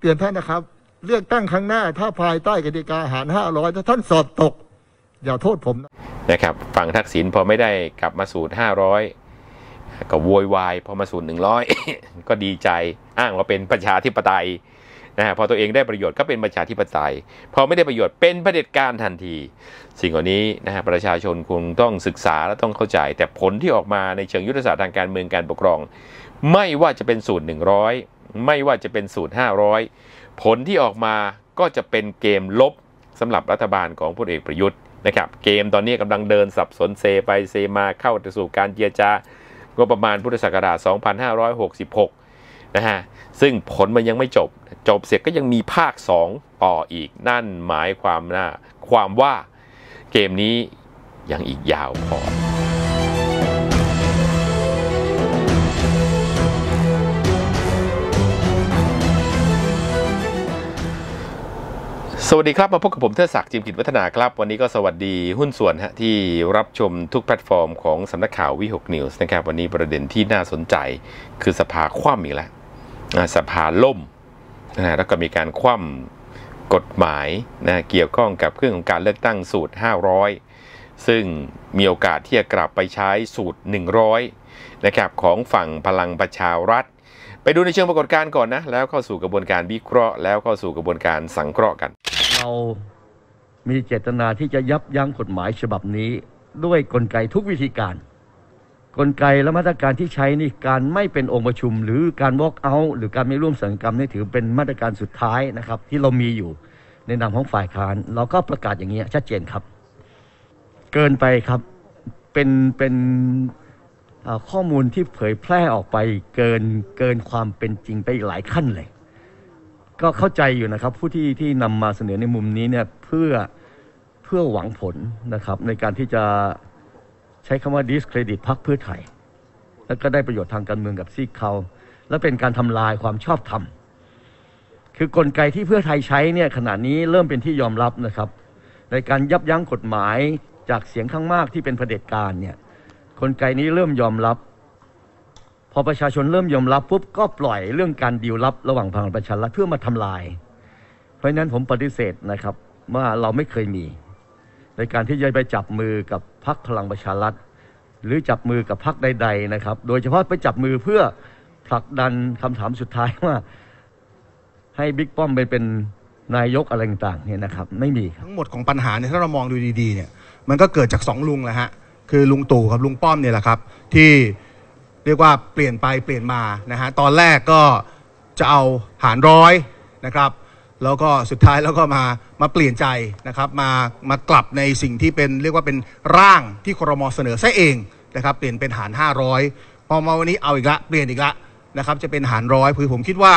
เตือนท่านนะครับ เลือกตั้งครั้งหน้าถ้าภายใต้กติกาหารห้าร้อยถ้าท่านสอบตก อย่าโทษผมนะนะครับฝั่งทักษิณพอไม่ได้กลับมาสูตร 500 ก็โวยวายพอมาสูตร 100 ก็ดีใจอ้างว่าเป็นประชาธิปไตยนะฮะพอตัวเองได้ประโยชน์ก็เป็นประชาธิปไตย พอไม่ได้ประโยชน์เป็นเผด็จการทันที สิ่งเหล่านี้นะฮะประชาชนคงต้องศึกษาและต้องเข้าใจ แต่ผลที่ออกมาในเชิงยุทธศาสตร์ทางการเมืองการปกครอง ไม่ว่าจะเป็นสูตร 100 ไม่ว่าจะเป็นสูตร 500 ผลที่ออกมาก็จะเป็นเกมลบสำหรับรัฐบาลของพลเอกประยุทธ์นะครับเกมตอนนี้กำลังเดินสับสนเซไปเซมาเข้าสู่การเจียจาก็ประมาณพุทธศักราช 2566 นะฮะซึ่งผลมันยังไม่จบ จบเสร็จก็ยังมีภาค 2 ต่ออีกนั่นหมายความนะความว่าเกมนี้ยังอีกยาวพอ สวัสดีครับ มาพบกับผมเทิดศักดิ์เจียมกิจวัฒนาครับ วันนี้ก็สวัสดีหุ้นส่วนฮะที่รับชมทุกแพลตฟอร์มของสำนักข่าววิหกนิวส์นะครับ วันนี้ประเด็นที่น่าสนใจคือสภาคว่ำอีกแล้วสภาล่มนะฮะแล้วก็มีการคว่ำกฎหมายนะเกี่ยวข้องกับเรื่องของการเลือกตั้งสูตร 500 ซึ่งมีโอกาสที่จะกลับไปใช้สูตร 100นะครับของฝั่งพลังประชารัฐไปดูในเชิงปรากฏการณ์ก่อนนะ แล้วเข้าสู่กระบวนการวิเคราะห์ แล้วเข้าสู่กระบวนการสังเคราะห์กัน เรามีเจตนาที่จะยับยั้งกฎหมายฉบับนี้ ด้วยกลไกทุกวิธีการ กลไกและมาตรการที่ใช้นี่การไม่เป็นองค์ประชุม หรือการ walk out หรือการไม่ร่วมสังกรรมนี่ถือเป็นมาตรการสุดท้ายนะครับ ที่เรามีอยู่ในนามของฝ่ายค้าน เราก็ประกาศอย่างนี้ยชัดเจนครับ เกินไปครับเป็นเป็นข้อมูลที่เผยแพร่ออกไปเกินเกินความเป็นจริงไปหลายขั้นเลย ก็เข้าใจอยู่นะครับ ผู้ที่ที่นำมาเสนอในมุมนี้เนี่ยเพื่อเพื่อหวังผลนะครับ ในการที่จะใช้คำว่า discredit พรรคเพื่อไทย แล้วก็ได้ประโยชน์ทางการเมืองกับซีกเขา และเป็นการทำลายความชอบธรรมคือกลไกที่เพื่อไทยใช้เนี่ยขณะนี้เริ่มเป็นที่ยอมรับนะครับ ในการยับยั้งกฎหมายจากเสียงข้างมากที่เป็นเผด็จการเนี่ยกลไกนี้เริ่มยอมรับ อประชาชนเริ่มยอมรับปุ๊บก็ปล่อยเรื่องการดีลลับระหว่างพลังประชารัฐเพื่อมาทำลาย เพราะฉะนั้นผมปฏิเสธนะครับว่าเราไม่เคยมี ในการที่จะไปจับมือกับพรรคพลังประชารัฐ หรือจับมือกับพรรคใด ๆ นะครับ โดยเฉพาะไปจับมือเพื่อผลักดันคำถามสุดท้ายว่า ให้บิ๊กป้อมไปเป็นนายกอะไรต่างๆเนี่ยนะครับ ไม่มีทั้งหมดของปัญหาเนี่ยถ้าเรามองดูดีๆเนี่ยมันก็เกิดจากสองลุงแหละฮะคือลุงตู่กับลุงป้อมเนี่ยแหละครับ ที่ เรียกว่าเปลี่ยนไปเปลี่ยนมานะฮะตอนแรกก็จะเอาหารร้อยนะครับแล้วก็สุดท้ายแล้วก็มามาเปลี่ยนใจนะครับมามากลับในสิ่งที่เป็นเรียกว่าเป็นร่างที่ครมเสนอซะเองนะครับเปลี่ยนเป็นหาร 500 พอมาวันนี้เอาอีกละเปลี่ยนอีกละนะครับจะเป็นหารร้อยคือผมคิดว่า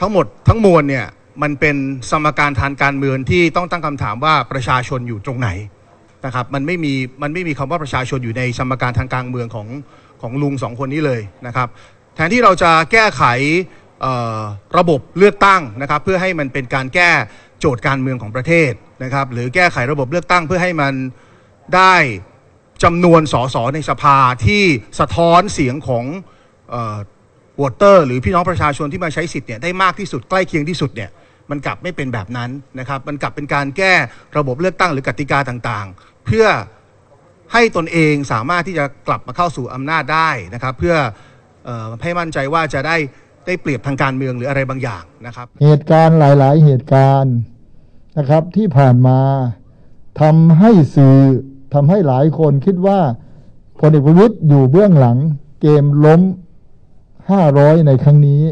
ทั้งหมดทั้งมวลเนี่ยมันเป็นสมการทางการเมืองที่ต้องตั้งคำถามว่าประชาชนอยู่ตรงไหนนะครับมันไม่มีมันไม่มีคำว่าประชาชนอยู่ในสมการทางการเมืองของ ของลุงสองคนนี้เลยนะครับแทนที่เราจะแก้ไขระบบเลือกตั้งนะครับเพื่อให้มันเป็นการแก้โจทย์การเมืองของประเทศนะครับหรือแก้ไขระบบเลือกตั้งเพื่อให้มันได้จำนวนสสในสภาที่สะท้อนเสียงของวอเตอร์ หรือพี่น้องประชาชนที่มาใช้สิทธิ์เนี่ยได้มากที่สุดใกล้เคียงที่สุดเนี่ยมันกลับไม่เป็นแบบนั้นนะครับมันกลับเป็นการแก้ระบบเลือกตั้งหรือกติกาต่างๆ เพื่อ ให้ตนเองสามารถที่จะกลับมาเข้าสู่อำนาจได้นะครับ เพื่ออให้มั่นใจว่าจะได้ได้เปรียบทางการเมืองหรืออะไรบางอย่างนะครับ เหตุการณ์หลาย ๆ เหตุการณ์นะครับที่ผ่านมาทำให้สื่อทำให้หลายคนคิดว่าพลเอกประวิตยอยู่เบื้องหลังเกมล้ม 500 ในครั้งนี้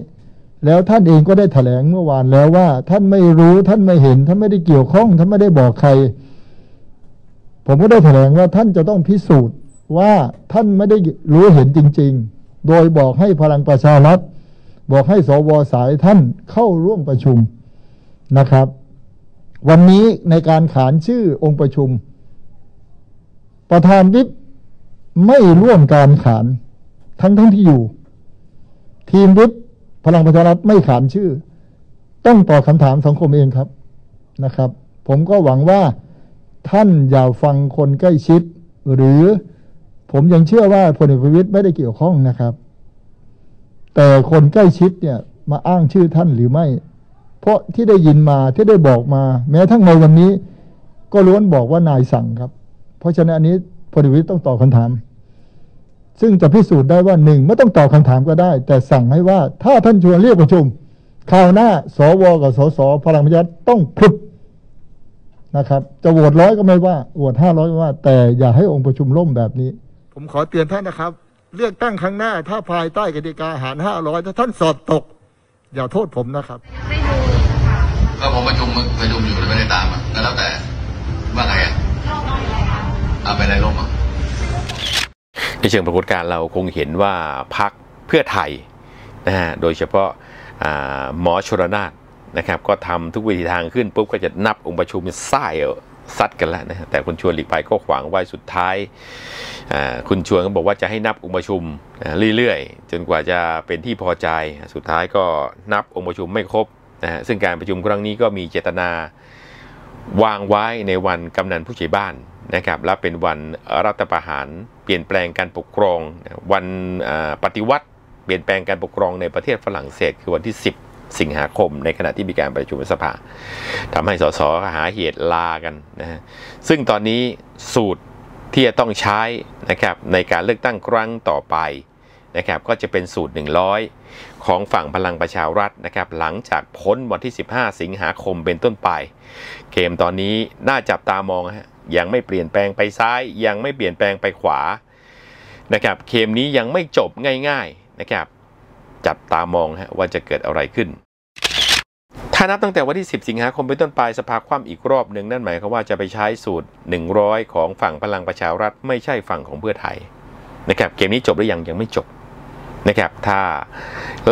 แล้วท่านเองก็ได้ถแถลงเมื่อวานแล้วว่า ท่านไม่รู้ท่านไม่เห็น ท่านไม่ได้เกี่ยวข้อง ท่านไม่ได้บอกใคร ผมก็ได้แถลงว่าท่านจะต้องพิสูจน์ว่าท่านไม่ได้รู้เห็นจริง ๆ โดยบอกให้พลังประชารัฐบอกให้สวสายท่านเข้าร่วมประชุมนะครับ วันนี้ในการขานชื่อองค์ประชุม ประธานวิปไม่ร่วมการขานทั้งทั้งที่อยู่ ทีมวิปพลังประชารัฐไม่ขานชื่อ ต้องตอบคำถามสังคมเองครับนะครับ ผมก็หวังว่า ท่านอย่าฟังคนใกล้ชิด หรือผมยังเชื่อว่าพลเอกประวิตยไม่ได้เกี่ยวข้องนะครับ แต่คนใกล้ชิดเนี่ยมาอ้างชื่อท่านหรือไม่ เพราะที่ได้ยินมาที่ได้บอกมา แม้ทั้งในวันนี้ ก็ล้วนบอกว่านายสั่งครับ เพราะฉะนั้นอันนี้พลเอกประวิตยต้องตอบคำถาม ซึ่งจะพิสูจน์ได้ว่าหนึ่งไม่ต้องตอบคำถามก็ได้ แต่สั่งให้ว่าถ้าท่านชวนเรียกประชุมคราวหน้า สวกับสสพลังประชารัฐต้องพรึบ นะครับ จะโหวตร้อยก็ไม่ว่าโหวตห้าร้อยก็ว่า แต่อย่าให้องค์ประชุมล่มแบบนี้ ผมขอเตือนท่านนะครับ เลือกตั้งครั้งหน้า ถ้าภายใต้กติกาหารห้าร้อยถ้าท่านสอบตก อย่าโทษผมนะครับ ก็ผมประชุมประชุมอยู่แล้วไม่ได้ตามอะก็แล้วแต่ว่าไงอะเอาไปไหนลงอะในเชิงปรากฏการณ์เราคงเห็นว่าพักเพื่อไทยนะฮะโดยเฉพาะอ่าหมอชรนาท นะครับก็ทำทุกวิธีทางขึ้นปุ๊บก็จะนับองค์ประชุมไส้ซัดกันแล้วนะแต่คุณชวนหลีกภัยก็ขวางไว้สุดท้ายคุณชวนก็บอกว่าจะให้นับองค์ประชุมเรื่อยๆ จนกว่าจะเป็นที่พอใจสุดท้ายก็นับองค์ประชุมไม่ครบนะฮะซึ่งการประชุมครั้งนี้ก็มีเจตนาวางไว้ในวันกำนันผู้ใหญ่บ้านนะครับและเป็นวันรัฐประหารเปลี่ยนแปลงการปกครอง วันปฏิวัติ เปลี่ยนแปลงการปกครองในประเทศฝรั่งเศสคือวันที่ 10 สิงหาคม ในขณะที่มีการประชุมสภาทำให้สสหาเหตุลากันนะฮะซึ่งตอนนี้สูตรที่จะต้องใช้นะครับในการเลือกตั้งครั้งต่อไปนะครับก็จะเป็นสูตร 100 ของฝั่งพลังประชารัฐนะครับหลังจากพ้นวันที่ 15 สิงหาคมเป็นต้นไป เกมตอนนี้น่าจับตามองฮะยังไม่เปลี่ยนแปลงไปซ้าย ยังไม่เปลี่ยนแปลงไปขวานะครับเกมนี้ยังไม่จบง่ายๆนะครับ จับตามองฮะว่าจะเกิดอะไรขึ้น ถ้านับตั้งแต่วันที่ 10 สิงหาคมเป็นต้นไปสภาคว่ำอีกรอบหนึ่งนั่นหมายความว่าจะไปใช้สูตร 100 ของฝั่งพลังประชารัฐไม่ใช่ฝั่งของเพื่อไทยนะครับเกมนี้จบหรือยังยังไม่จบนะครับถ้า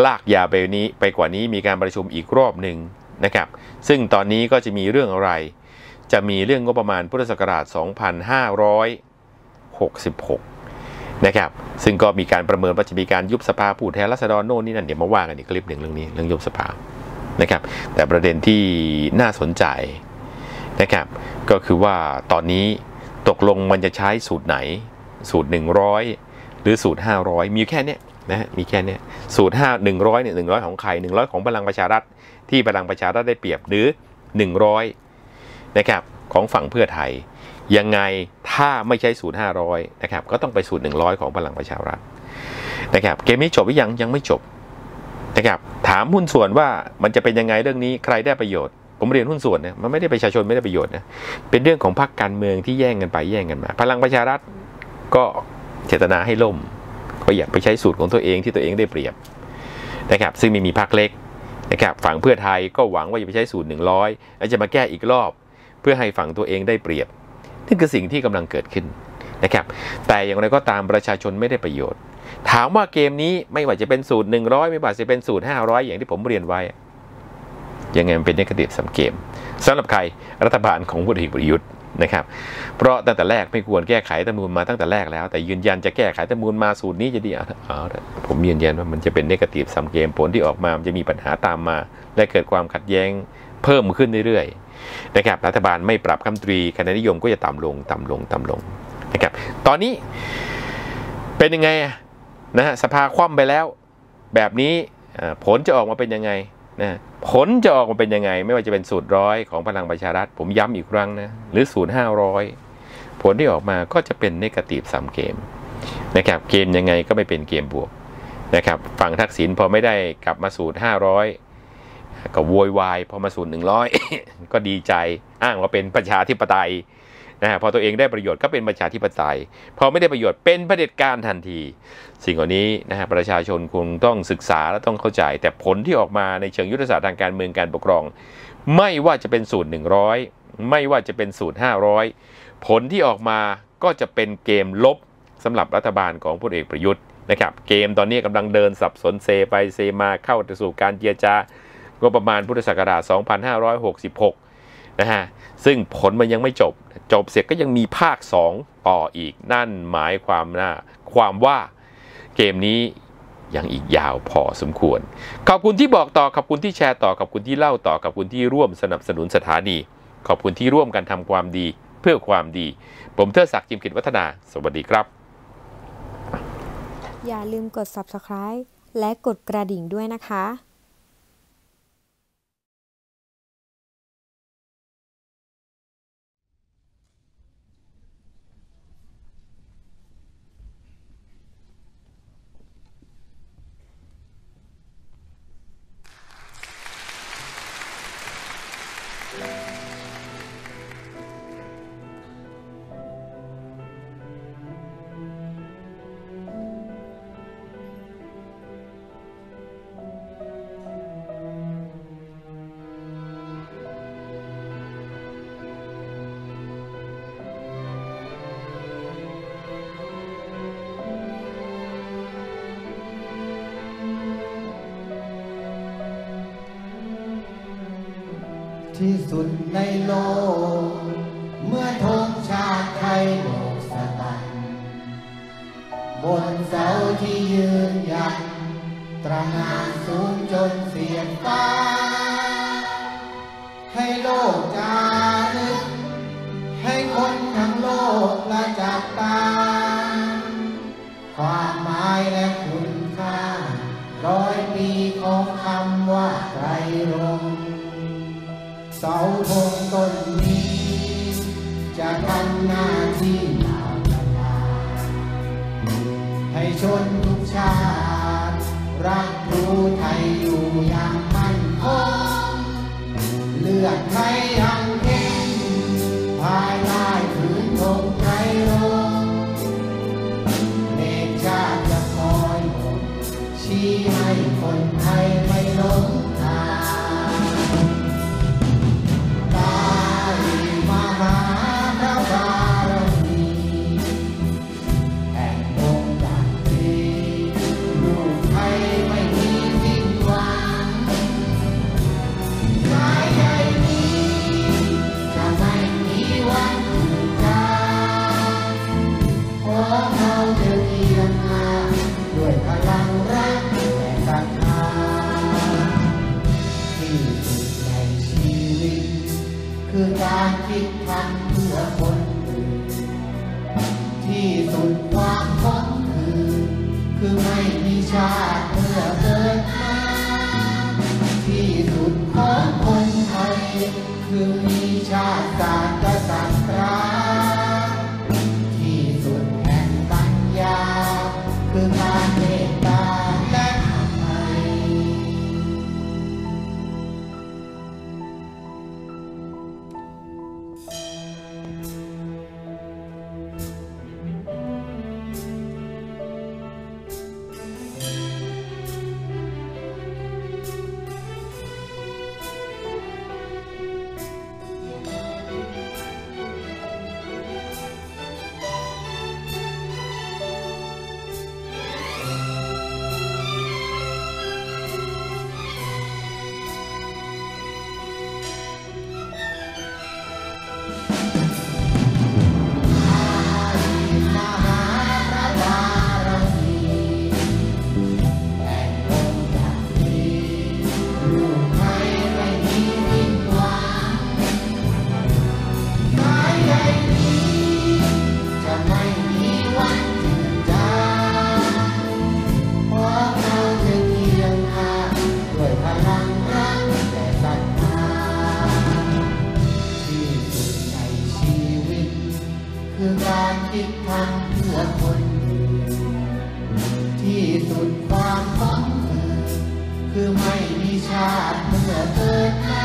ลากยาวไปนี้ไปกว่านี้มีการประชุมอีกรอบหนึ่งนะครับซึ่งตอนนี้ก็จะมีเรื่องอะไร จะมีเรื่องงบประมาณพุทธศักราช 2566 นะครับ ซึ่งก็มีการประเมินว่าจะมีการยุบสภาผู้แทนราษฎรโน่นนี่นั่นเดี๋ยวมาว่ากันอีกคลิปหนึ่งเรื่องนี้เรื่องยุบสภานะครับ แต่ประเด็นที่น่าสนใจนะครับ ก็คือว่าตอนนี้ตกลงมันจะใช้สูตรไหน สูตร 100 หรือสูตร 500 มีแค่นี้นะฮะมีแค่นี้สูตร 5 100เนี่ย100 ของใคร 100 ของพลังประชารัฐที่พลังประชารัฐได้เปรียบหรือ 100นะครับของฝั่งเพื่อไทย ยังไงถ้าไม่ใช้สูตร500นะครับก็ต้องไปสูตร 100 ของพลังประชารัฐนะครับเกมนี้จบหรือยังยังไม่จบนะครับถามหุ้นส่วนว่ามันจะเป็นยังไงเรื่องนี้ใครได้ประโยชน์ ผมเรียนหุ้นส่วนนะมันไม่ได้ประชาชนไม่ได้ประโยชน์นะเป็นเรื่องของพรรคการเมืองที่แย่งกันไปแย่งกันมา พลังประชารัฐก็เจตนาให้ล่มก็อยากไปใช้สูตรของตัวเองที่ตัวเองได้เปรียบนะครับซึ่งไม่มีพรรคเล็กนะครับฝั่งเพื่อไทยก็หวังว่าจะไปใช้สูตร 100 แล้วจะมาแก้อีกรอบ เพื่อให้ฝั่งตัวเองได้เปรียบ นี่คือสิ่งที่กำลังเกิดขึ้นนะครับแต่อย่างไรก็ตามประชาชนไม่ได้ประโยชน์ ถามว่าเกมนี้ไม่ว่าจะเป็นสูตร 100 ไม่ว่าจะเป็นสูตร 500 อย่างที่ผมเรียนไว้ยังไงมันเป็นนกาทีฟสำเกมสำหรับใครรัฐบาลของพลเอกประยุทธ์นะครับเพราะตั้งแต่แรกไม่ควรแก้ไขรัมนูญมาตั้งแต่แรกแล้ว แต่ยืนยันจะแก้ไขรัมนูญมาสูตรนี้จะดีเอาเอผมยืนยันว่ามันจะเป็นนกาทีฟสำเกมผลที่ออกมามันจะมีปัญหาตามมา และเกิดความขัดแย้งเพิ่มขึ้นเรื่อยๆ นะครับรัฐบาลไม่ปรับคำตรีคะแนนนิยมก็จะต่ำลงต่ำลงต่ำลงนะครับตอนนี้เป็นยังไงนะฮะสภาคว่ำไปแล้ว แบบนี้ผลจะออกมาเป็นยังไงนะผลจะออกมาเป็นยังไง ไม่ว่าจะเป็นสูตรร้อยของพลังประชารัฐ ผมย้ำอีกครั้งนะหรือสูตรห้าร้อยผลที่ออกมาก็จะเป็นนกาทีฟสามเกมนะครับเกมยังไงก็ไม่เป็นเกมบวกนะครับฝั่งทักษิณพอไม่ได้กลับมาสูตรห้าร้อย ก็โวยวายพอมาสูตรหนึ่งร้อยก็ดีใจอ้างว่าเป็นประชาธิปไตยนะฮะพอตัวเองได้ประโยชน์ก็เป็นประชาธิปไตย พอไม่ได้ประโยชน์เป็นเผด็จการทันที สิ่งเหล่านี้นะฮะประชาชนคงต้องศึกษาและต้องเข้าใจ แต่ผลที่ออกมาในเชิงยุทธศาสตร์ทางการเมืองการปกครอง ไม่ว่าจะเป็นสูตร 100 ไม่ว่าจะเป็นสูตร 500 ผลที่ออกมาก็จะเป็นเกมลบสำหรับรัฐบาลของพลเอกประยุทธ์นะครับเกมตอนนี้กำลังเดินสับสนเซไปเซมาเข้าสู่การเจรจา ก็ประมาณพุทธศักราช 2566 นะฮะ ซึ่งผลมันยังไม่จบ จบเสร็จก็ยังมีภาค 2 ต่ออีก นั่นหมายความนะความว่าเกมนี้ยังอีกยาวพอสมควร ขอบคุณที่บอกต่อ ขอบคุณที่แชร์ต่อ ขอบคุณที่เล่าต่อ ขอบคุณที่ร่วมสนับสนุนสถานี ขอบคุณที่ร่วมกันทำความดีเพื่อความดี ผมเทิดศักดิ์จิมกิจวัฒนา สวัสดีครับ อย่าลืมกด subscribe และกดกระดิ่งด้วยนะคะ ที่สุดในโลก เมื่อธงชาติไทย Cristo me chasta. คือไม่มีชาติเมื่อเกิดมา